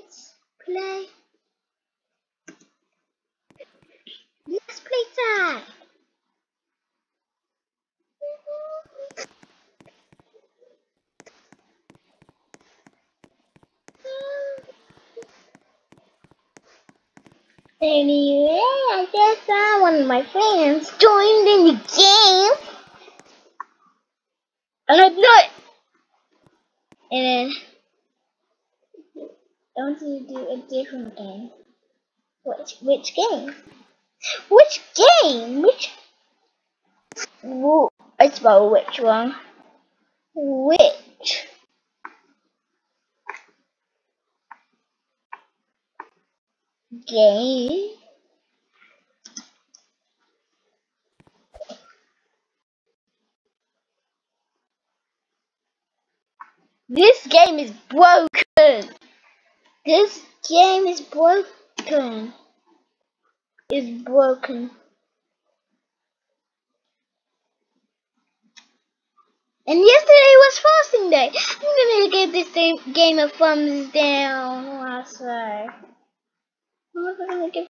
Let's play. Let's play tag. Anyway, I guess uh, one of my friends joined in the game. And I blew it. And then I want to do a different game. Which which game? Which game? Which? Whoa, I spelled which one? Which? game. This game is broken. This game is broken. Is broken. And yesterday was fasting day. I'm gonna give this game a thumbs down. I say. I'm gonna give